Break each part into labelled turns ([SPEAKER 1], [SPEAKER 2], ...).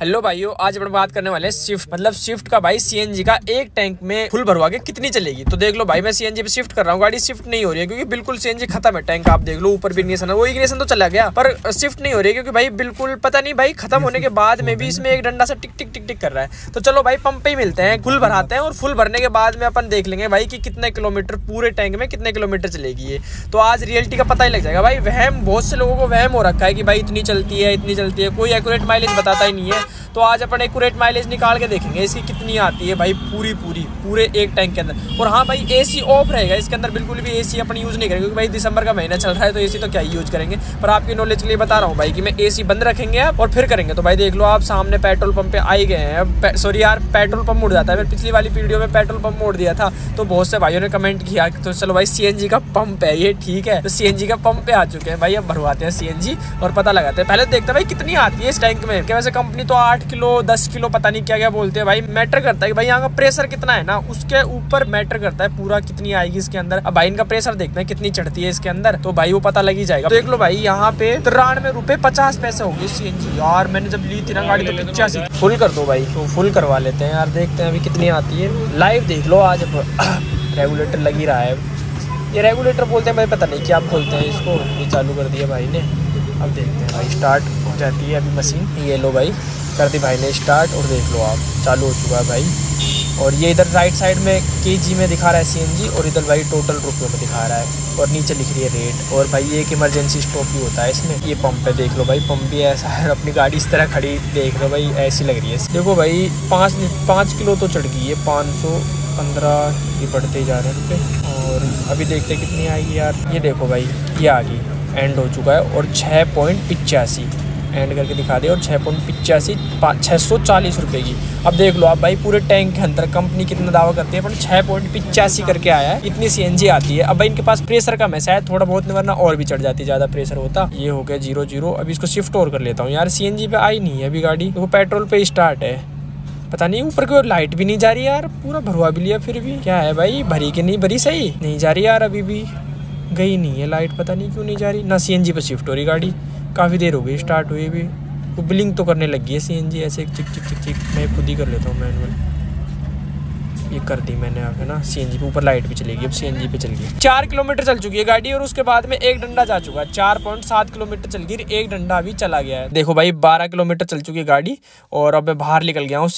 [SPEAKER 1] Hello भाइयों, आज अपन बात करने वाले हैं स्विफ्ट मतलब स्विफ्ट का भाई सीएनजी का एक टैंक में फुल भरवा के कितनी चलेगी? तो देख लो भाई, मैं सीएनजी पे शिफ्ट कर रहा हूँ, गाड़ी शिफ्ट नहीं हो रही है, क्योंकि बिल्कुल सीएनजी खत्म है टैंक आप देख लो, ऊपर भी इग्निशन है, वो इग्निशन तो चला गया, पर शिफ्ट नहीं हो रही है, क्योंकि भाई बिल्कुल पता नहीं भाई, खत्म होने के बाद में भी इसमें एक डंडा सा टिक टिक टिक टिक कर रहा है। तो चलो भाई पंप पे ही मिलते हैं फुल भराते हैं और फुल भरने के बाद में अपन देख लेंगे भाई की कितने किलोमीटर पूरे टैंक में कितने किलोमीटर चलेगी ये। तो आज रियलिटी का पता ही लग जाएगा। भाई, वहम, बहुत से लोगों को वहम हो रखा है कि भाई इतनी चलती है, इतनी चलती है, कोई एक्यूरेट माइलेज बताता ही नहीं है। तो आज अपन एक्यूरेट माइलेज निकाल के देखेंगे, इसकी कितनी आती है भाई पूरी पूरी, पूरे एक टैंक के अंदर। और हाँ भाई एसी ऑफ़ रहेगा, इसके अंदर बिल्कुल भी एसी अपन यूज़ नहीं करेंगे, क्योंकि भाई दिसंबर का महीना चल रहा है तो एसी तो क्या यूज़ करेंगे। पर आपकी नॉलेज के लिए बता रहा हूँ भाई कि मैं एसी बंद रखेंगे आप और फिर करेंगे। तो भाई देख लो, आप सामने पेट्रोल पंप पे आई गए हैं। सॉरी यार, पेट्रोल पंप मुड़ जाता है। मैं पिछली वाली वीडियो में पेट्रोल पंप मोड़ दिया था तो बहुत से भाइयों ने कमेंट किया तो चलो भाई सीएनजी का पंप है, ये ठीक है। तो सीएनजी का पंप पे आ चुके हैं। भाई, अब भरवाते हैं सीएनजी और पता लगाते हैं। पहले देखते हैं भाई, कितनी आती है इस टैंक में? वैसे कंपनी तो आठ किलो, दस किलो, पता नहीं क्या क्या बोलते हैं भाई। मैटर करता है कि भाई यहाँ का प्रेशर कितना है ना, उसके ऊपर मैटर करता है पूरा कितनी आएगी इसके अंदर। अब भाई इनका प्रेशर देखते हैं कितनी चढ़ती है इसके अंदर तो भाई वो पता लग ही जाएगा। देख लो भाई, यहाँ पे तिरानवे रुपए पचास पैसे हो गए सी यार, मैंने जब ली थी गाड़ी तो पिचासी फुल कर दो भाई तो फुल करवा लेते हैं यार। देखते हैं अभी कितनी आती है। लाइव देख लो आज। रेगुलेटर लग ही रहा है। ये रेगुलेटर बोलते हैं भाई पता नहीं क्या बोलते हैं इसको। ये चालू कर दिया भाई ने। अब देखते हैं भाई स्टार्ट हो जाती है अभी मशीन ये लो भाई। कर दी भाई ने स्टार्ट और देख लो आप, चालू हो चुका है भाई। और ये इधर राइट साइड में के जी में दिखा रहा है सी और इधर भाई टोटल रुपये में दिखा रहा है। और नीचे लिख रही है रेट और भाई ये एक इमरजेंसी स्टॉप भी होता है इसमें। ये पंप है देख लो भाई पंप भी ऐसा है, अपनी गाड़ी इस तरह खड़ी, देख लो भाई, ऐसी लग रही है। देखो भाई, पाँच पाँच किलो तो चढ़ गई है, पाँच सौ पंद्रह बढ़ते जा रहे हैं रुपये। और अभी देखते कितनी आएगी यार। ये देखो भाई, ये आ गई एंड हो चुका है और छः पॉइंट एंड करके दिखा दे और छः पॉइंट पिचासी छः सौ चालीस रुपये की। अब देख लो आप भाई, पूरे टैंक के अंदर कंपनी कितना दावा करती है, पर छः पॉइंट पिचासी करके आया है, इतनी सीएनजी आती है। अब भाई, इनके पास प्रेशर कम है, शायद थोड़ा बहुत वरना और भी चढ़ जाती, ज़्यादा प्रेशर होता। ये हो गया ज़ीरो ज़ीरो। अभी इसको शिफ्ट और कर लेता हूँ। यार सीएनजी पे आई नहीं है अभी गाड़ी। वो पेट्रोल पे स्टार्ट है। पता नहीं, ऊपर की लाइट भी नहीं जा रही यार। पूरा भरवा भी लिया फिर भी। क्या है भाई, भरी की नहीं भरी सही? नहीं जा रही यार, अभी भी। गई नहीं है लाइट पता नहीं क्यों नहीं जा रही। ना सीएनजी पे शिफ्ट हो रही गाड़ी। काफ़ी देर हो गई स्टार्ट हुई भी। वो ब्लिंक तो करने लगी है सी ऐसे चिक चिक चिक चिक, मैं खुद ही कर लेता हूँ मैनुअल ये कर दी मैंने अब है ना सीएनजी पे, ऊपर लाइट भी चलेगी, अब सीएनजी पे चल गई। चार किलोमीटर चल चुकी है गाड़ी और उसके बाद में एक डंडा जा चुका है। चार पॉइंट सात किलोमीटर चल गई एक डंडा अभी चला गया है। देखो भाई, बारह किलोमीटर चल चुकी है गाड़ी और अब मैं बाहर निकल गया हूँ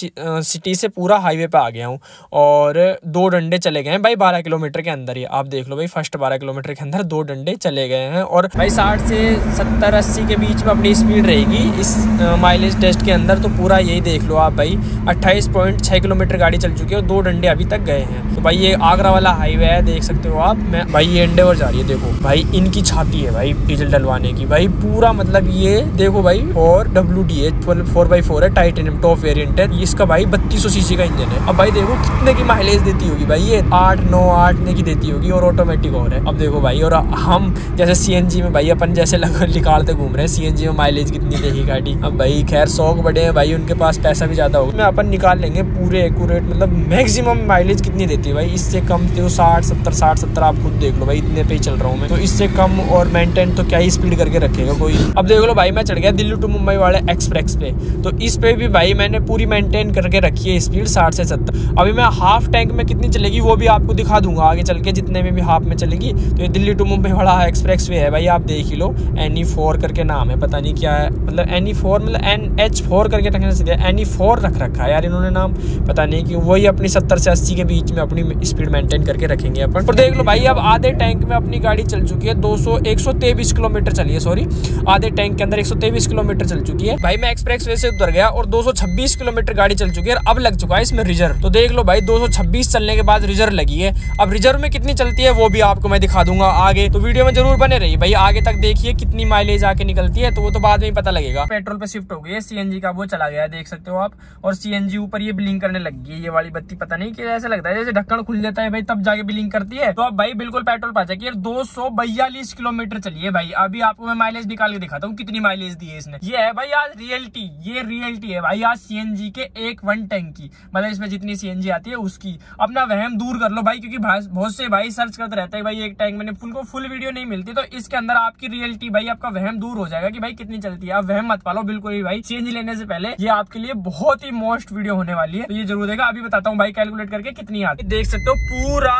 [SPEAKER 1] सिटी से पूरा हाईवे पे आ गया हूँ और दो डंडे चले गए हैं भाई बारह किलोमीटर के अंदर ही। आप देख लो भाई फ़र्स्ट बारह किलोमीटर के अंदर दो डंडे चले गए हैं और भाई साठ से सत्तर, अस्सी के बीच में अपनी स्पीड रहेगी। इस माइलेज टेस्ट के अंदर तो पूरा यही देख लो आप भाई, अट्ठाईस किलोमीटर गाड़ी चल चुकी है और दो डंडे अभी तक गए हैं। तो भाई ये आगरा वाला हाईवे है, देख सकते हो आप। मैं भाई ये एंडेवर जा रही है, देखो। भाई इनकी छाती है भाई, डीजल डलवाने की। भाई पूरा मतलब ये, देखो भाई, और W D H four by four है टाइटेनियम टॉप वेरियंट है। इसका भाई बत्तीस सौ सीसी का इंजन है। अब भाई देखो कितने की माइलेज देती होगी भाई ये? आठ, नौ, आठ ने की देती होगी, और ऑटोमेटिक और है। अब देखो भाई, और हम जैसे सीएनजी में भाई अपन जैसे निकालते घूम रहे हैं। सीएनजी में माइलेज कितनी देगी गाड़ी? अब भाई खैर शौक बड़े हैं भाई, उनके पास पैसा भी ज़्यादा होगा। मैं अपन निकाल लेंगे पूरे एक्यूरेट मतलब मैक्सिमम माइलेज कितनी देती है भाई? इससे कम तो साठ, सत्तर साठ, सत्तर आप खुद देख लो भाई, इतने पे ही चल रहा हूँ मैं। तो इससे कम और मेंटेन तो क्या ही स्पीड करके रखेगा कोई? अब देख लो भाई, मैं चढ़ गया दिल्ली टू मुंबई वाले एक्सप्रेस पे। तो इस पे भी भाई मैंने पूरी मेंटेन करके रखी है स्पीड साठ से सत्तर। अभी मैं हाफ़ टैंक में कितनी चलेगी वो भी आपको दिखा दूँगा, आगे चल के जितने में भी हाफ़ में चलेगी। तो ये दिल्ली टू मुंबई वाला एक्सप्रेस वे है भाई, आप देख ही लो। एनी फोर करके नाम है, पता नहीं क्या है। मतलब एनी फोर मतलब एन एच फोर करके रखने से एनी फोर रख रखा है यार इन्होंने नाम। पता नहीं कि वही अपनी सत्तर से अस्सी के बीच में अपनी स्पीड मेंटेन करके रखेंगे अपन। और देख लो भाई, अब आधे टैंक में अपनी गाड़ी चल चुकी है। 200 123 किलोमीटर चली है सॉरी आधे टैंक के अंदर 123 किलोमीटर चल चुकी है। भाई, मैं एक्सप्रेस वे से उतर गया और 226 किलोमीटर गाड़ी चल चुकी है अब लग चुका है इसमें रिज़र्व तो देख लो भाई 226 चलने के बाद रिज़र्व लगी है। अब रिज़र्व में कितनी चलती है, वो भी आपको मैं दिखा दूँगा आगे। तो वीडियो में ज़रूर बने रही भाई, आगे तक देखिए कितनी माइलेज आके निकलती है तो वो तो बाद में पता लगेगा। पेट्रोल पे शिफ्ट हो गई है सीएनजी का वो चला गया है, देख सकते हो आप। और सीएनजी ऊपर ये ब्लिंक करने लग गई है, ये वाली बत्ती, पता नहीं नहीं कि ऐसा लगता है जैसे ढक्कन खुल जाता है भाई, तब जाके बिलिंग करती है। तो अब भाई बिल्कुल पेट्रोल पा जाएगी दो सौ बयालीस किलोमीटर चलिए भाई। अभी आपको मैं माइलेज निकाल के दिखाता हूँ कितनी माइलेज दी है इसने। ये है भाई आज रियलिटी ये रियलिटी है भाई आज सीएनजी के एक वन टैंक मतलब इसमें जितनी सीएनजी आती है उसकी। अपना वहम दूर कर लो भाई, क्योंकि बहुत से भाई सर्च करते रहते हैं भाई, एक टैंक में। फुल को फुल वीडियो नहीं मिलती तो इसके अंदर आपकी रियलिटी भाई, आपका वहम दूर हो जाएगा कि भाई कितनी चलती है। आप वहम मत पालो, बिल्कुल ही भाई। सीएनजी लेने से पहले ये आपके लिए बहुत ही मोस्ट वीडियो होने वाली है। तो ये ज़रूर देगा अभी बताता हूँ भाई कैलकुलेट करके कितनी आती है? देख सकते हो, पूरा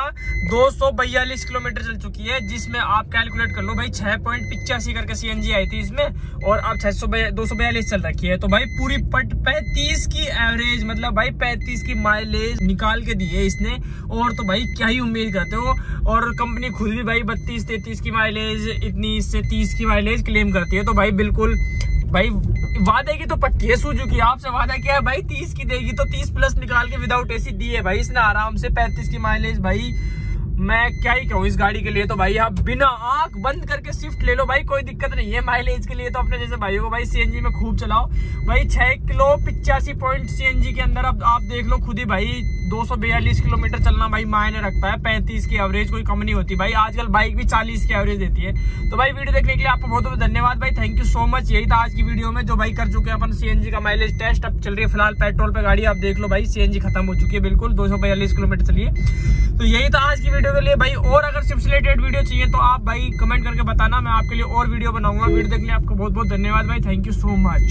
[SPEAKER 1] दो किलोमीटर चल चुकी है, जिसमें आप कैलकुलेट कर लो भाई, छह पॉइंट पिचासी करके सीएनजी आई थी इसमें, और अब छह सौ दो सौ बयालीस चल रखी है। तो भाई, पूरी पट पैंतीस की एवरेज मतलब भाई, पैंतीस की माइलेज निकाल के दी है इसने, और तो भाई, क्या ही उम्मीद करते हो? और कंपनी खुद भी भाई, बत्तीस तैतीस की माइलेज इतनी से तीस की माइलेज क्लेम करती है तो भाई, बिल्कुल भाई, वादे की तो पट्टी है की, आपसे वादा किया है भाई, तीस की देगी तो तीस प्लस निकाल के विदाउट एसी दी है भाई, इसने आराम से पैंतीस की माइलेज भाई। मैं क्या ही कहूँ इस गाड़ी के लिए तो भाई, आप बिना आँख बंद करके स्विफ्ट ले लो भाई, कोई दिक्कत नहीं है माइलेज के लिए तो अपने जैसे भाई को भाई सीएनजी में खूब चलाओ। भाई, छह किलो पिचासी पॉइंट सीएनजी के अंदर अब आप देख लो खुद ही भाई दो सौ बयालीस किलोमीटर चलना भाई मायने रखता है, पैंतीस की एवरेज कोई कम नहीं होती। भाई आजकल बाइक भी चालीस की एवरेज देती है। तो भाई वीडियो देखने के लिए आपको बहुत बहुत धन्यवाद भाई। थैंक यू सो मच यही था आज की वीडियो में जो भाई कर चुके हैं अपन सीएनजी का माइलेज टेस्ट अब चल रही है फ़िलहाल पेट्रोल पे गाड़ी। आप देख लो भाई सीएनजी खत्म हो चुकी है बिल्कुल। दो सौ बयालीस किलोमीटर चलिए। तो यही था आज की वीडियो के लिए। भाई और अगर सिर्फ़ रिलेटेड वीडियो चाहिए तो आप भाई कमेंट करके बताना। मैं आपके लिए और वीडियो बनाऊँगा। वीडियो देखने आपको बहुत बहुत धन्यवाद भाई। Thank you so much